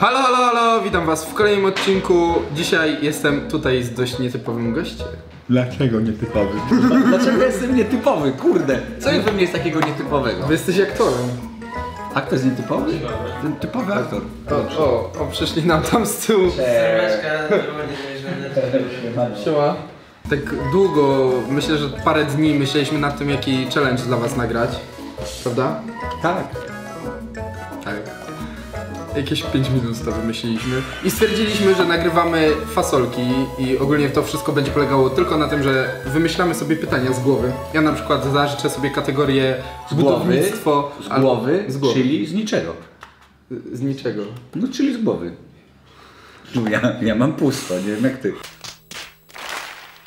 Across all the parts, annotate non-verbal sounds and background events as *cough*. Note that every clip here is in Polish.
Halo, halo, halo, witam was w kolejnym odcinku. Dzisiaj jestem tutaj z dość nietypowym gościem. Dlaczego nietypowy? *laughs* Dlaczego jestem nietypowy? Kurde, co we mnie jest takiego nietypowego? Wy jesteś aktorem. Aktor jest nietypowy? Ten typowy aktor. O, o, o przyszli nam tam z tyłu. Siema. Tak długo, myślę, że parę dni myśleliśmy nad tym, jaki challenge dla was nagrać. Prawda? Tak. Jakieś 5 minut to wymyśliliśmy. I stwierdziliśmy, że nagrywamy fasolki i ogólnie to wszystko będzie polegało tylko na tym, że wymyślamy sobie pytania z głowy. Ja na przykład zażyczę sobie kategorię Z głowy, budownictwo. z albo- głowy, z głowy. czyli z niczego. Z niczego. No, czyli z głowy. No, ja, ja mam pusto, nie wiem jak ty.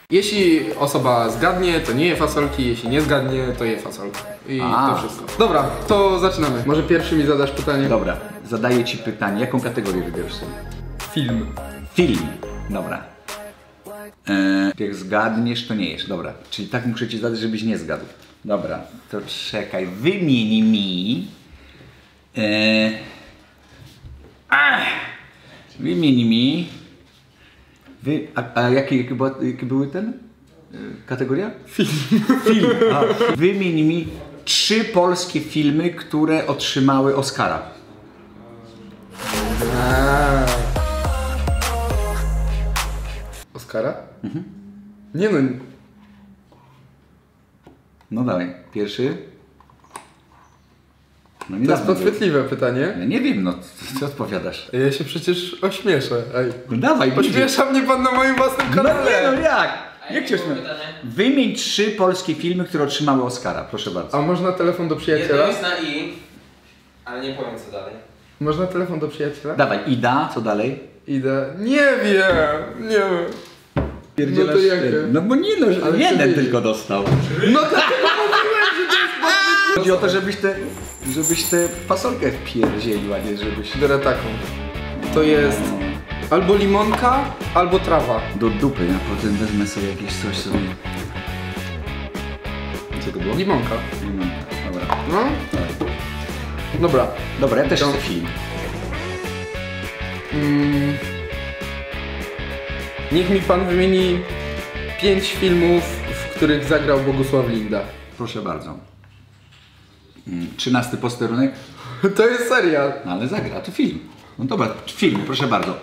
Jeśli osoba zgadnie, to nie je fasolki, jeśli nie zgadnie, to je fasolki. I A. to wszystko. Dobra, to zaczynamy. Może pierwszy mi zadasz pytanie? Dobra, zadaję ci pytanie, jaką kategorię wybierzesz sobie? Film. Film. Dobra. Eee, jak zgadniesz, to nie jesz. Dobra, czyli tak muszę ci zadać, żebyś nie zgadł. Dobra, to czekaj, wymień mi... Eee, ach, wymień mi... Wy, a, a jakie, jakie, była, jakie były ten? e, Kategoria? Film. Film. A, wymień mi trzy polskie filmy, które otrzymały Oscara. A. Oscara? Mhm. Nie no, No dawaj, pierwszy. No to jest podchwytliwe pytanie. Ja nie wiem, no co, odpowiadasz? Ja się przecież ośmieszę. Ej. No dawaj. Ośmiesza mnie pan na moim własnym No nie, kanale. no jak? Jak cię. Wymień trzy polskie filmy, które otrzymały Oscara, proszę bardzo. A można telefon do Jedno przyjaciela? jest na i, ale nie powiem co dalej. Można telefon do przyjaciela? Dawaj, Ida, co dalej? Idę. Nie wiem, nie wiem. No to jakie? No bo nie no, Ale jeden ty tylko dostał. No dlatego mówiłem, że to jest podchwytliwe. Chodzi o to, żebyś te, żebyś tę fasolkę wpierdzielił, a nie żebyś... Biorę taką. To jest albo limonka, albo trawa. Do dupy, ja potem wezmę sobie jakieś coś sobie... Co to było? Limonka. No, dobra. No? Dobra. Dobra, ja też chcę film. Mm. Niech mi pan wymieni pięć filmów, w których zagrał Bogusław Linda. Proszę bardzo. Mm, Trzynasty posterunek? *laughs* To jest serial. No ale zagra, to film. No dobra, film, proszę bardzo.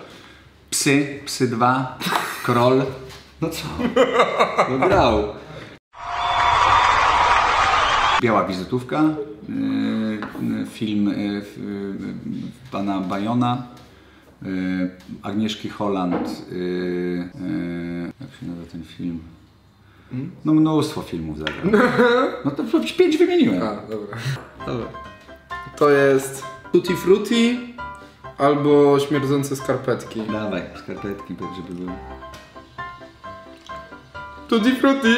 Psy, Psy 2, Kroll. No co? No grał. Biała wizytówka, yy, film yy, pana Bajona, yy, Agnieszki Holland, jak się nazywa ten film? No mnóstwo filmów zagrał. *laughs* No to przecież pięć wymieniłem. A, dobra. dobra. To jest Tutti Frutti albo Śmierdzące skarpetki. Dawaj, skarpetki, tak żeby były. Tutti Frutti! *laughs*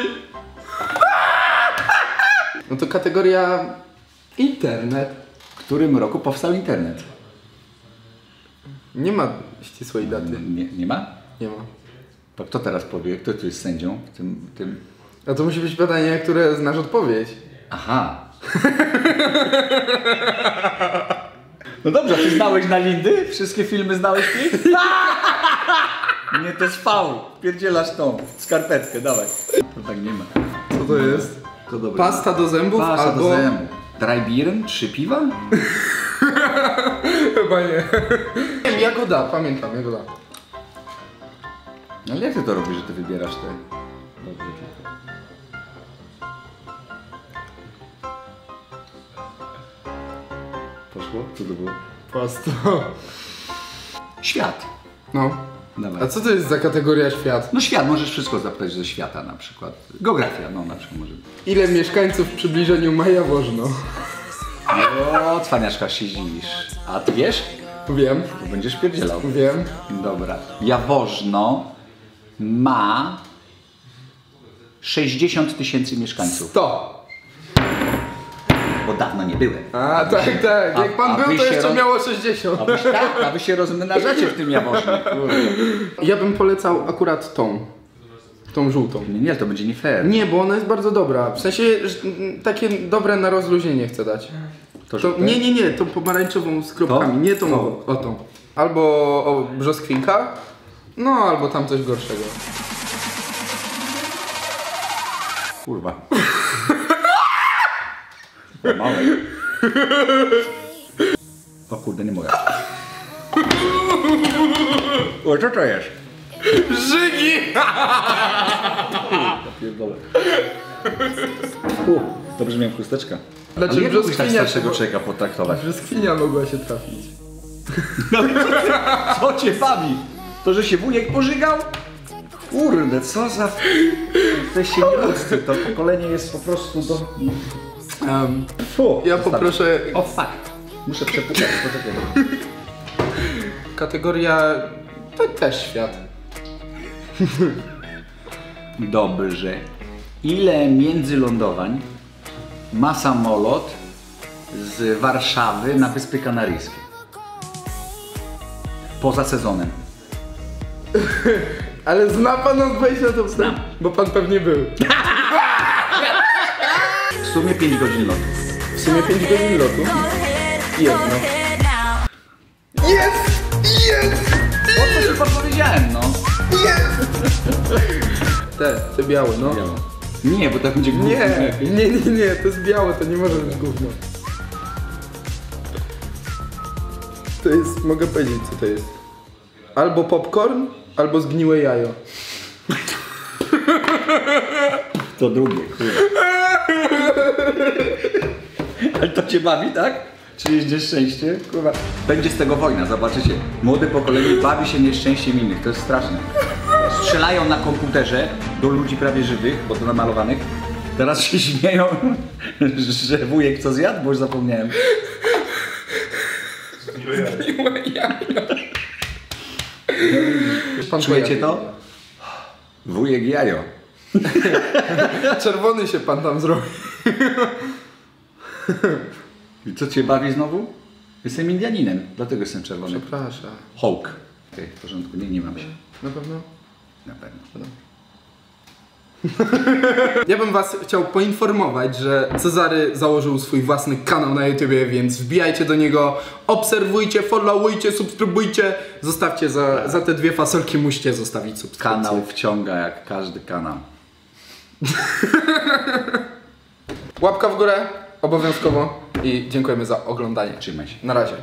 No to kategoria internet. W którym roku powstał internet? Nie ma ścisłej daty. Nie, nie ma? Nie ma. To kto teraz powie? Kto tu jest sędzią w tym, tym... A to musi być pytanie, które znasz odpowiedź. Aha. No dobrze, ty znałeś na Lindy? Wszystkie filmy znałeś ty? *laughs* Nie, to jest faul. Pierdzielasz tą skarpetkę, dawaj. To tak nie ma. Co to jest? To dobre. Pasta do zębów Pasta albo... do zębu. Dry beer? Trzy piwa? *laughs* Chyba nie. Jagoda, pamiętam, Jagoda. No ale jak ty to robisz, że ty wybierasz te... Dobrze. Poszło? Co to było? Pasta. Świat. No. Dawaj. A co to jest za kategoria świat? No świat, możesz wszystko zapytać ze świata na przykład. Geografia, no na przykład może. Ile mieszkańców w przybliżeniu ma Jaworzno? O, cwaniaszka się dziwisz. A ty wiesz? Wiem, To będziesz pierdzielał. wiem. Dobra. Jaworzno ma 60 tysięcy mieszkańców. 100. Bo dawno nie byłem. A, tak, tak. Jak A- pan a był, to się jeszcze roz- miało 60. A wy, tak, a wy się rozmnażacie w tym Jaworznie. Ja bym polecał akurat tą. Tą żółtą. Nie, nie, to będzie nie fair. Nie, bo ona jest bardzo dobra. W sensie że, mm, takie dobre na rozluźnienie chcę dać. To To, nie, nie, nie, tą pomarańczową z kropkami, To? nie tą, To? o tą. Albo o brzoskwinka, no albo tam coś gorszego. Kurwa. *laughs* Małe. O kurde, nie mogę. O, co to jest? Żygi! Pierdolę. U, dobrze miałem chusteczka. Znaczy, Ale jak mógłbyś tak starszego człowieka potraktować? Brzoskwinia mogła się trafić. Co cię bawi? To, że się wujek pożygał? Kurde, co za... Jesteście nieludzcy, to pokolenie jest po prostu do... Um, Fu, ja wystarczy. poproszę O fuck. Muszę przepukać, poczekaj. kategoria... To też świat. Dobrze. Ile międzylądowań ma samolot z Warszawy na Wyspy Kanaryjskie? Poza sezonem. *laughs* Ale zna pan odpowiedź na to? Znam. Bo pan pewnie był. W sumie 5 godzin lotu. W sumie 5 godzin lotu. Jedno. Jest! Jest! O co ci podpowiedziałem, no? *laughs* Te, te białe, no. Nie, bo tak będzie gówno. Nie, nie, nie, nie, to jest białe, to nie może być gówno. To jest, mogę powiedzieć co to jest. Albo popcorn, albo zgniłe jajo. To drugie, kurwa. Ale to cię bawi, tak? Czy jeździsz szczęście? Kurwa. Będzie z tego wojna, zobaczycie. Młode pokolenie bawi się nieszczęściem innych, to jest straszne. Strzelają na komputerze do ludzi prawie żywych, bo to namalowanych. Teraz się śmieją, że wujek co zjadł, bo już zapomniałem. Pan Czujecie to? Wujek jajo. *laughs* Czerwony się pan tam zrobi. I co cię bawi znowu? Jestem Indianinem, dlatego jestem czerwony. Przepraszam. Hawk. Okej, w porządku, nie, nie mam się. Na pewno? Na pewno. Ja bym was chciał poinformować, że Cezary założył swój własny kanał na YouTubie, więc wbijajcie do niego, obserwujcie, followujcie, subskrybujcie, zostawcie za, za te dwie fasolki, musicie zostawić subskrypcję. Kanał wciąga jak każdy kanał. Łapka w górę, obowiązkowo i dziękujemy za oglądanie. Trzymaj się. Na razie.